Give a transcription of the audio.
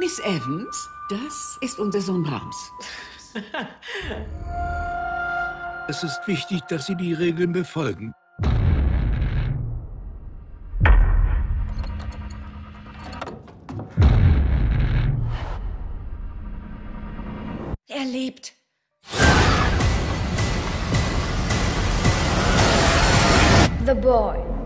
Miss Evans, das ist unser Sohn Brahms. Es ist wichtig, dass Sie die Regeln befolgen. Er lebt. The Boy.